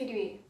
Speedway.